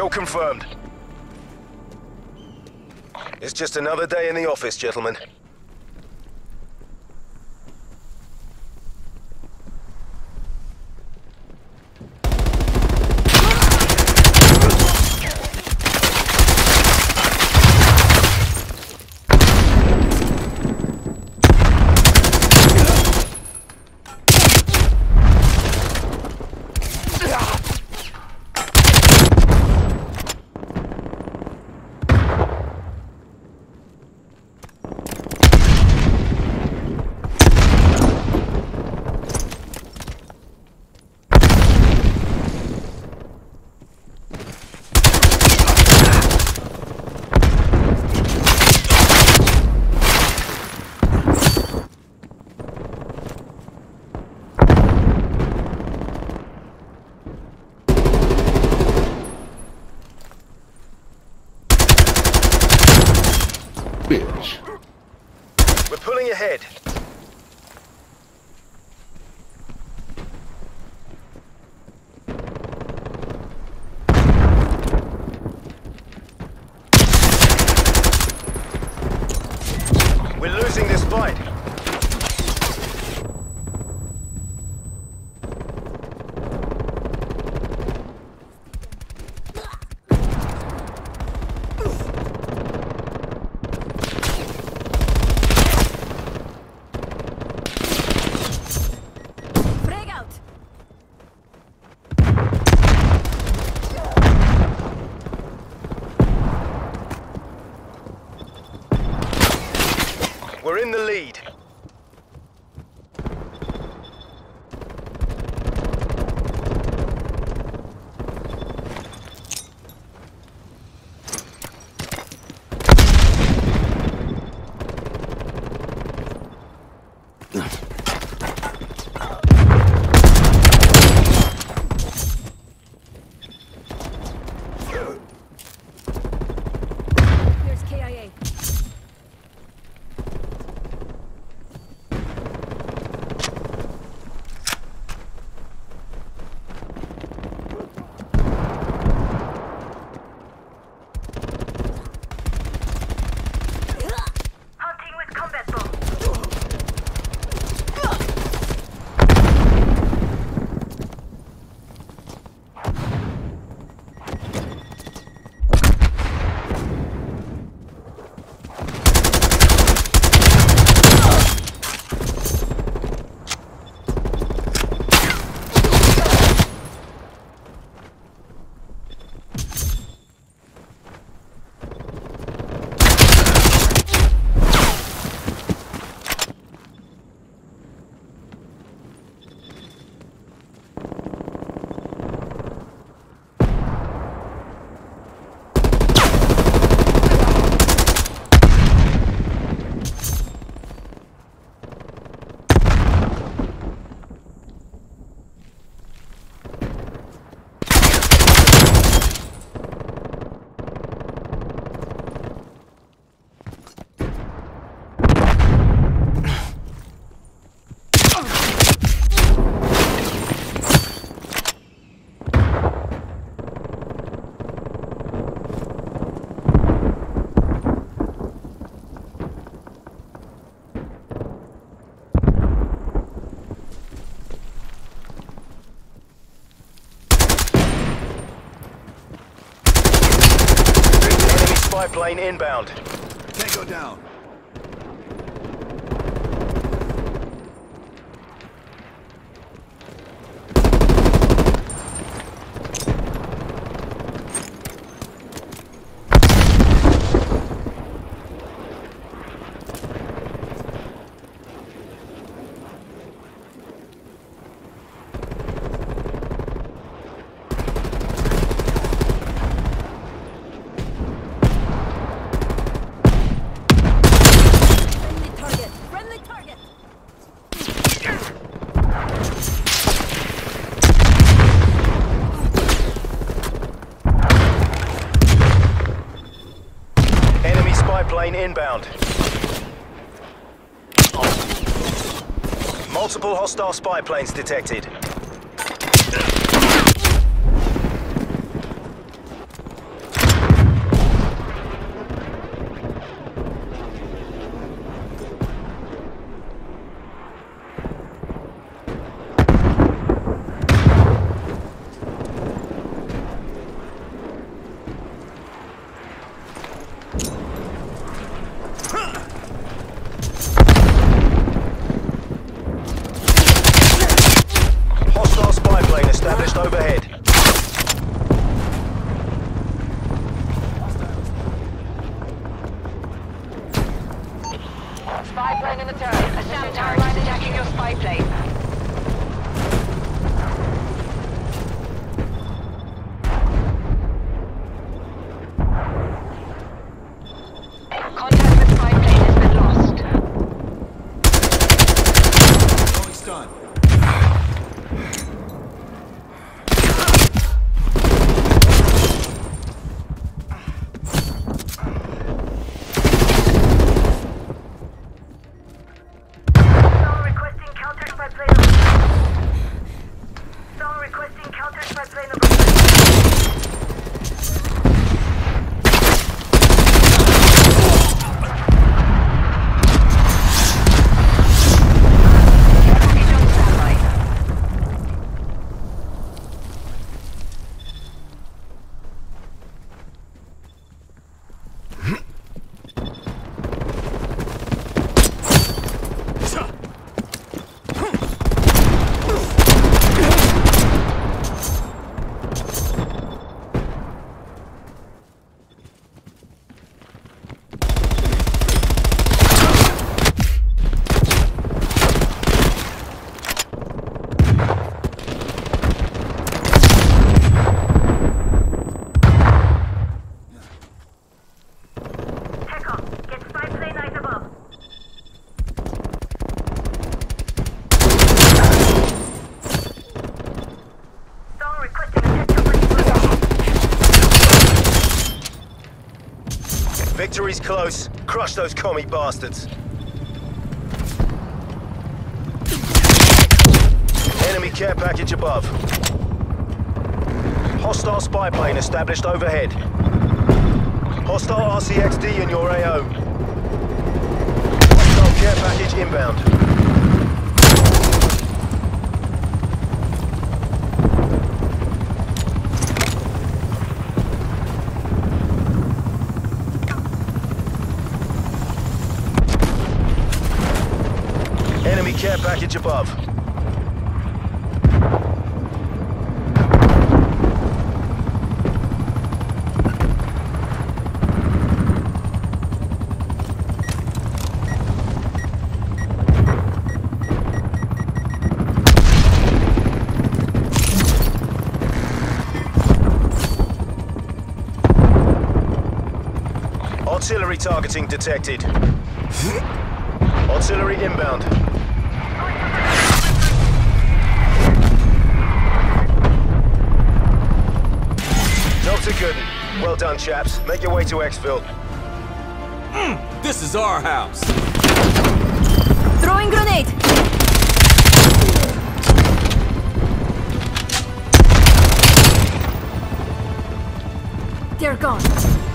Kill confirmed. It's just another day in the office, gentlemen. The lead. Spy plane inbound. Tango down. Friendly target! Friendly target! Enemy spy plane inbound. Multiple hostile spy planes detected. Victory's close. Crush those commie bastards. Enemy care package above. Hostile spy plane established overhead. Hostile RCXD in your AO. Hostile care package inbound. Enemy care package above. Artillery targeting detected. Artillery inbound. Delta Gooden. Well done, chaps. Make your way to Exfil. Hmm, this is our house. Throwing grenade. They're gone.